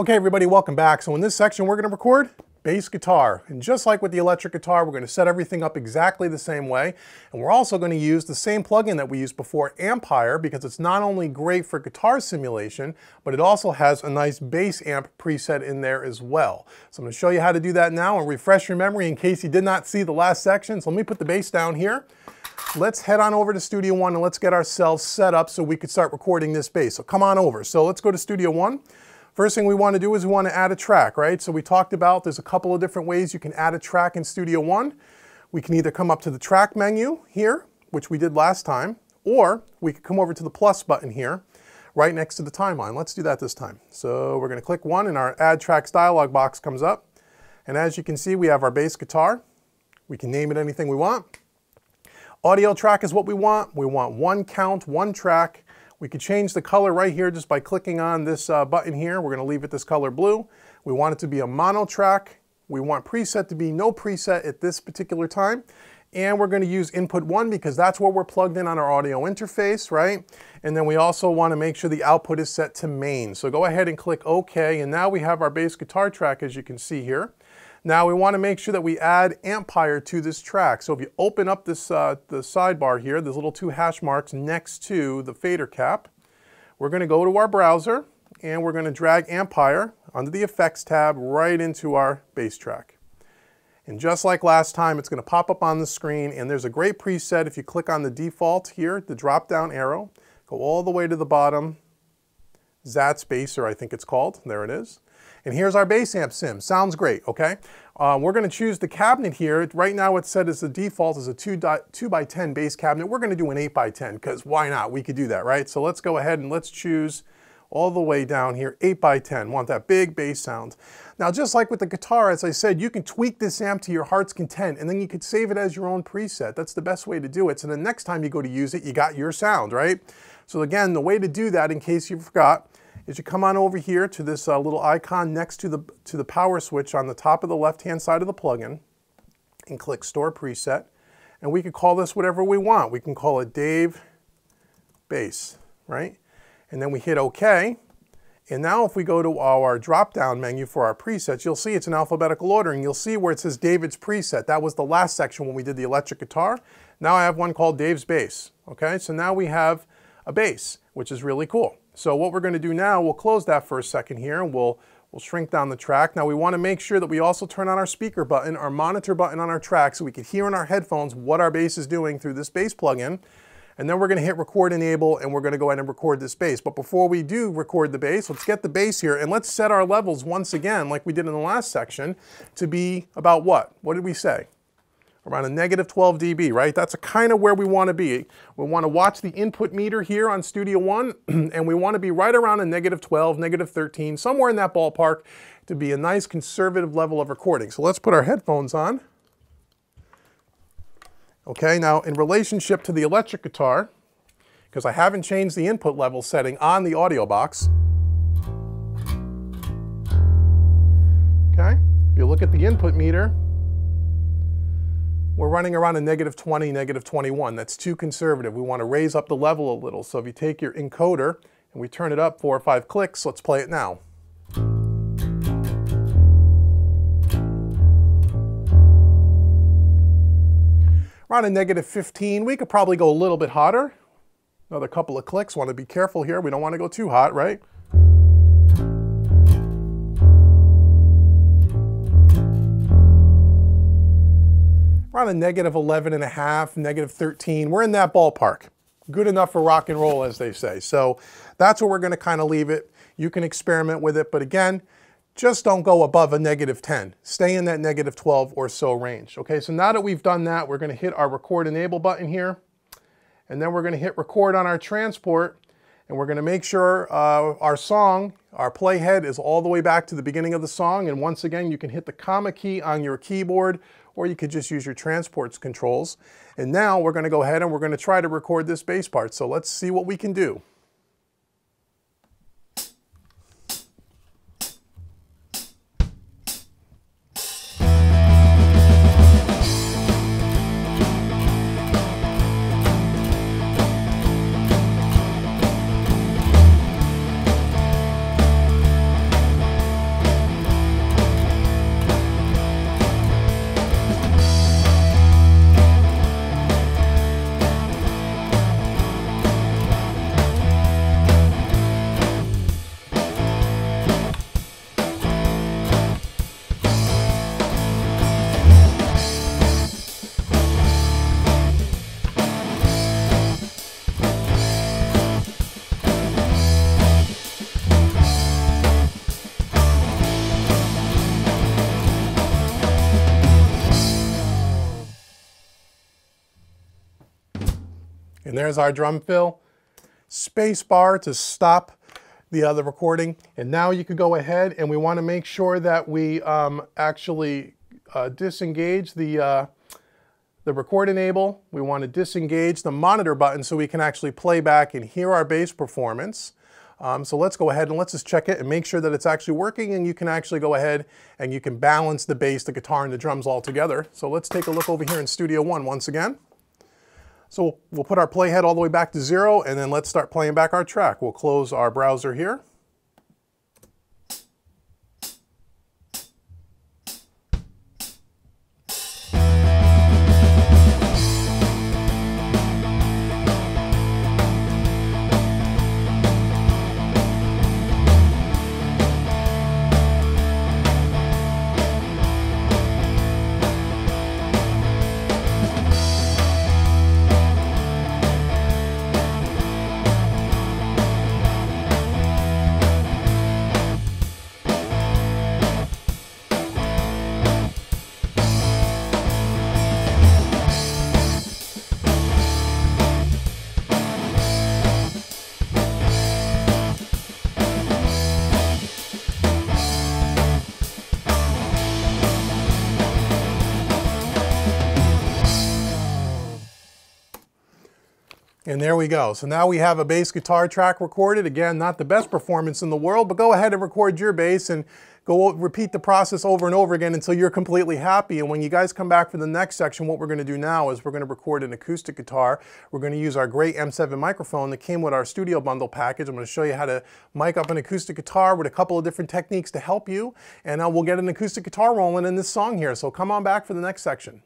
Okay, everybody, welcome back. So in this section, we're gonna record bass guitar. And just like with the electric guitar, we're gonna set everything up exactly the same way. And we're also gonna use the same plugin that we used before, Ampire, because it's not only great for guitar simulation, but it also has a nice bass amp preset in there as well. So I'm gonna show you how to do that now and refresh your memory in case you did not see the last section. So let me put the bass down here. Let's head on over to Studio One and let's get ourselves set up so we could start recording this bass. So come on over. So let's go to Studio One. First thing we want to do is we want to add a track, right? So we talked about there's a couple of different ways you can add a track in Studio One. We can either come up to the track menu here, which we did last time, or we could come over to the plus button here, right next to the timeline. Let's do that this time. So we're going to click one and our add tracks dialog box comes up. And as you can see, we have our bass guitar. We can name it anything we want. Audio track is what we want. We want one count, one track. We could change the color right here just by clicking on this uh, button here. We're gonna leave it this color blue. We want it to be a mono track. We want preset to be no preset at this particular time. And we're gonna use input one because that's where we're plugged in on our audio interface, right? And then we also wanna make sure the output is set to main. So go ahead and click OK, and now we have our bass guitar track as you can see here. Now we want to make sure that we add Ampire to this track. So if you open up this uh, the sidebar here, there's little two hash marks next to the fader cap. We're going to go to our browser and we're going to drag Ampire under the effects tab right into our bass track. And just like last time, it's going to pop up on the screen and there's a great preset if you click on the default here, the drop down arrow, go all the way to the bottom, Zatz Basser I think it's called, there it is. And here's our bass amp sim. Sounds great, okay? Uh, we're gonna choose the cabinet here. Right now it's set as the default as a 2, 2 by 10 bass cabinet. We're gonna do an 8 by 10 because why not? We could do that, right? So let's go ahead and let's choose all the way down here, 8 by 10 Want that big bass sound. Now, just like with the guitar, as I said, you can tweak this amp to your heart's content, and then you could save it as your own preset. That's the best way to do it. So the next time you go to use it, you got your sound, right? So again, the way to do that, in case you forgot, is you come on over here to this uh, little icon next to the, to the power switch on the top of the left-hand side of the plugin and click Store Preset. And we can call this whatever we want. We can call it Dave Bass, right? And then we hit OK. And now if we go to our drop-down menu for our presets, you'll see it's in alphabetical order, and you'll see where it says David's preset. That was the last section when we did the electric guitar. Now I have one called Dave's Bass, okay? So now we have a bass, which is really cool. So what we're going to do now, we'll close that for a second here and we'll, we'll shrink down the track. Now we want to make sure that we also turn on our speaker button, our monitor button on our track so we can hear in our headphones what our bass is doing through this bass plugin. And then we're going to hit record enable and we're going to go ahead and record this bass. But before we do record the bass, let's get the bass here and let's set our levels once again, like we did in the last section, to be about what? What did we say? Around a negative 12 dB, right? That's a kind of where we want to be. We want to watch the input meter here on Studio One, and we want to be right around a negative 12, negative 13, somewhere in that ballpark to be a nice conservative level of recording. So let's put our headphones on. Okay, now in relationship to the electric guitar, because I haven't changed the input level setting on the AudioBox. Okay, if you look at the input meter, we're running around a negative 20, negative 21. That's too conservative. We want to raise up the level a little. So if you take your encoder and we turn it up four or five clicks, let's play it now. Around a negative 15, we could probably go a little bit hotter. Another couple of clicks, want to be careful here. We don't want to go too hot, right? Around a negative 11 and a half, negative 13. We're in that ballpark. Good enough for rock and roll, as they say. So that's where we're going to kind of leave it. You can experiment with it, but again, just don't go above a negative 10. Stay in that negative 12 or so range. Okay, so now that we've done that, we're going to hit our record enable button here, and then we're going to hit record on our transport, and we're going to make sure uh, our song, our playhead is all the way back to the beginning of the song. And once again, you can hit the comma key on your keyboard or you could just use your transports controls. And now we're going to go ahead and we're going to try to record this bass part. So let's see what we can do. And there's our drum fill. Space bar to stop the other recording. And now you could go ahead and we want to make sure that we um, actually uh, disengage the, uh, the record enable. We want to disengage the monitor button so we can actually play back and hear our bass performance. Um, so let's go ahead and let's just check it and make sure that it's actually working and you can actually go ahead and you can balance the bass, the guitar, and the drums all together. So let's take a look over here in Studio One once again. So we'll put our playhead all the way back to zero and then let's start playing back our track. We'll close our browser here. And there we go. So now we have a bass guitar track recorded. Again, not the best performance in the world, but go ahead and record your bass and go repeat the process over and over again until you're completely happy. And when you guys come back for the next section, what we're going to do now is we're going to record an acoustic guitar. We're going to use our great M7 microphone that came with our studio bundle package. I'm to show you how to mic up an acoustic guitar with a couple of different techniques to help you. And uh, we'll get an acoustic guitar rolling in this song here. So come on back for the next section.